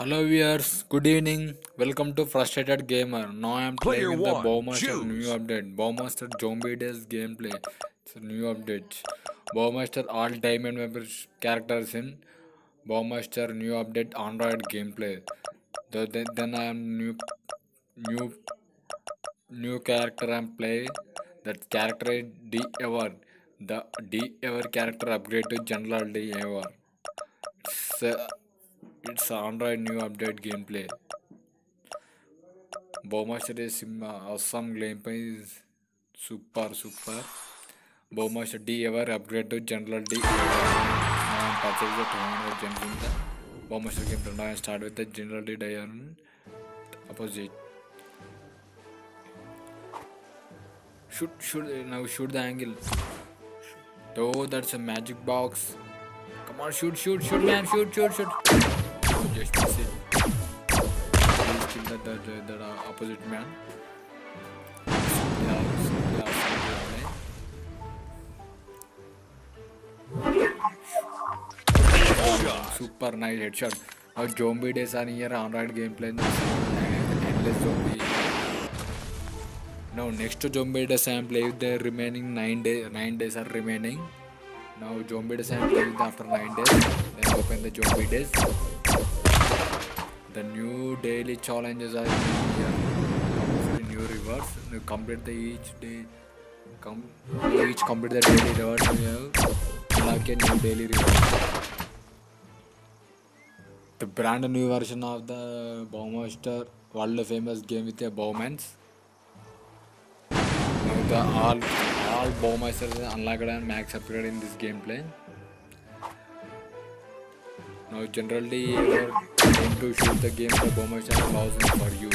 Hello viewers, good evening. Welcome to Frustrated Gamer. Now I am playing Player with the Bowmaster choose. new update. Bowmaster Zombie Days gameplay. It's a new update. Bowmaster all diamond members characters in Bowmaster new update Android gameplay. The, then, then I am new new new character I'm play. That character is D ever. The D ever character upgrade to general D ever. It's, uh, it's Android new update gameplay. Bowmaster is sim- awesome gameplay is super super. Bowmaster D ever upgrade to general D. Now purchase the 200 gems in the Bowmaster game. Now I start with the general D diamond opposite. Shoot shoot now shoot the angle. Oh that's a magic box. Come on shoot shoot shoot man shoot shoot shoot. Just miss it. Please kill that, that, that uh, opposite man. Super nice headshot. Now zombie days are here Android gameplay. Endless zombie. Now next to zombie days I am playing the remaining nine days. Nine days are remaining. Now zombie days I am playing after nine days. Then open the zombie days. The new daily challenges are here. Completely new rewards. Complete the each day. Each complete the daily rewards. have unlock a new daily reward. The brand new version of the Bowmaster world famous game with the Bowmans. Now the all all Bowmasters unlocked and max upgrade in this gameplay. Now generally you are going to shoot the game the Bowmaster allows for you.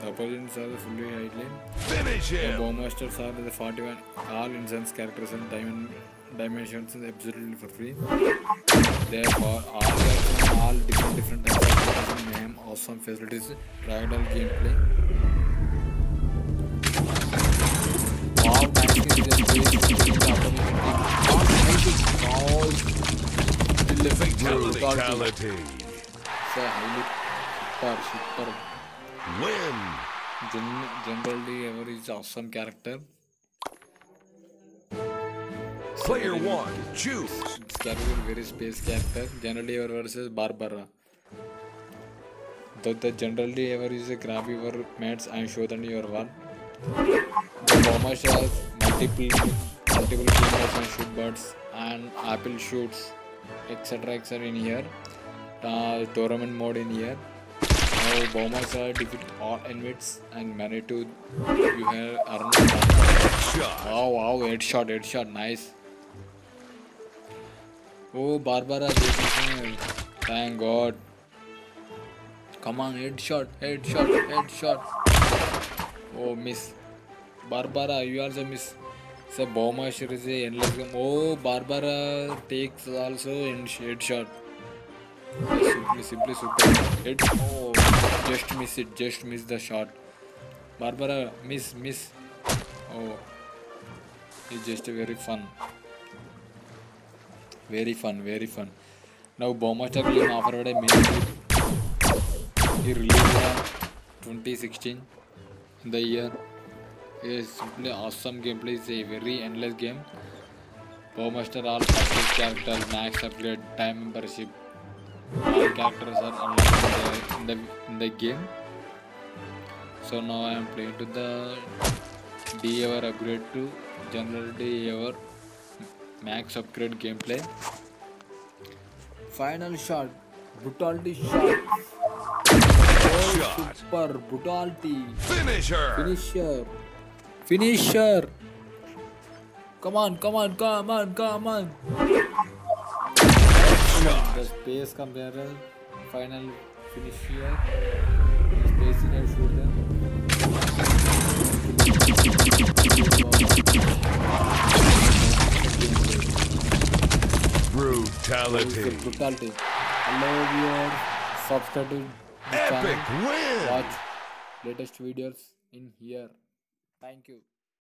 The opponents are the fully hidden. Finish The him. Bowmasters are the 41 all instance characters and diamond dimensions is absolutely for free. Therefore, all characters all different different types of name awesome facilities, triangle gameplay. Wow, nice is just basic the opponent all fighting all Fatality. brutality. So super super Win. Gen- generally ever is awesome character. Player one. Choose. This character very space character. Generally ever versus Barbara. Though the generally ever is a grab your mates and show them your one. The bomber has multiple multiple gamers and shoot birds and apple shoots etc etc in here. Uh, tournament mode in here. Now bombers are defeat all enemies and manage to you have earned Shot. Wow, wow, headshot, headshot, nice. Oh, Barbara, this is Thank God. Come on, headshot, headshot, headshot. Oh, miss. Barbara, you also miss. So, Bowmaster is a endless game. Oh, Barbara takes also in headshot. Yes, simply, simply super. Head. Oh, just miss it, just miss the shot. Barbara, miss, miss. Oh, it's just very fun. Very fun, very fun. Now Bowmaster game offered a mini. He released in 2016 the year. It's simply awesome gameplay. It's a very endless game. Bowmaster all purchase characters, max upgrade, time membership. All characters are unlocked in the, in the, in the game. So now I am playing to the D ever upgrade to general D ever max upgrade gameplay. Final shot, brutality shot. Oh, Shot. super brutality. Finisher. Finisher. Finisher. Come on, come on, come on, come on. The space comparer. Final finish here. The space in shoot them. Brutality. brutality. Hello viewers, subscribe to the Epic channel. win. Watch latest videos in here. Thank you.